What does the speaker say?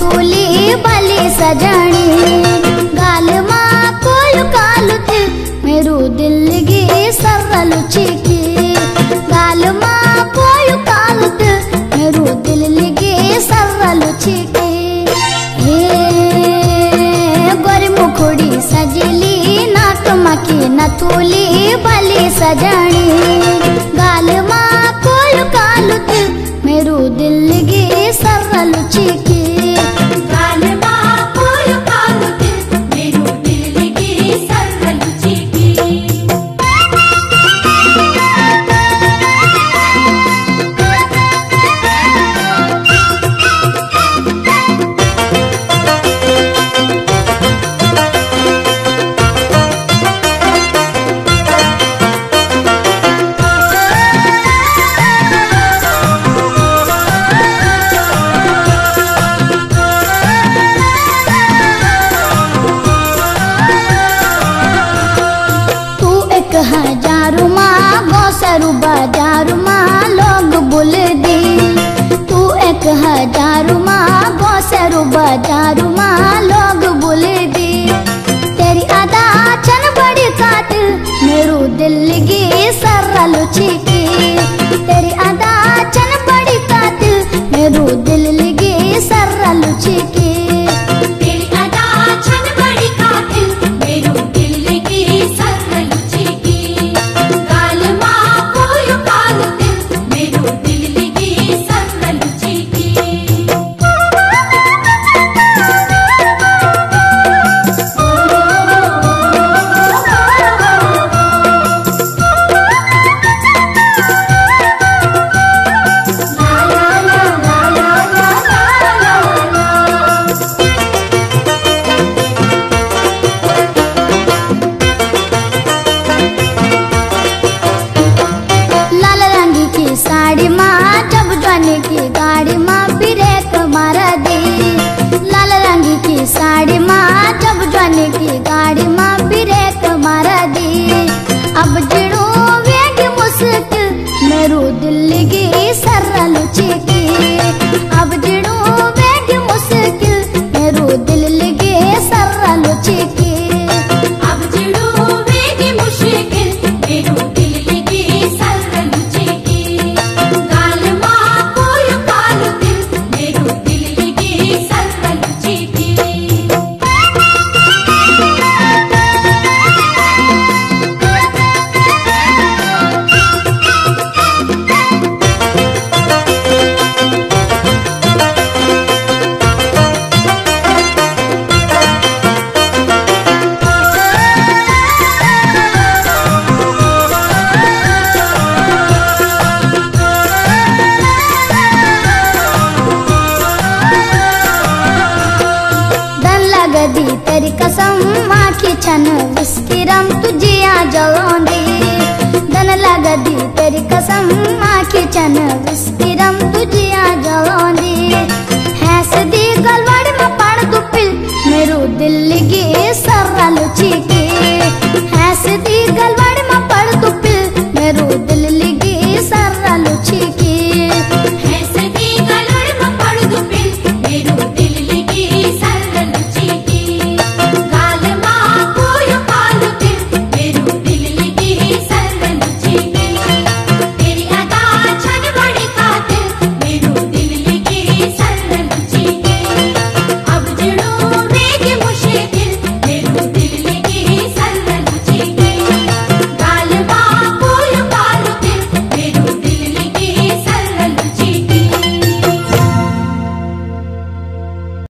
तुली भले सजणी गाल मा कोल कालु थी, मेरू दिल गी सरल चिकी। गाल माँ कोल कालु थी, मेरू दिल गी सरल चिकी। हे गोरी मुखड़ी सजली नाक मकी न तुली भले गाल मा कोल कालु थी, मेरू दिल गी सरल चिकी। मा बसरु बाज़ार मा लोग बोल दी। तू एक हज़ार मा बसरु बाज़ार मा तेरी कसम माँ के चन विस्तिरम, तुझिया जलोंदी हैस दी गलवाड़ में पाण दुपिल मेरो दिल गे सर्रा लुची के हैस दी गलवाड़ में पाण दुपिल मेरो दिल गे सर्रा लुची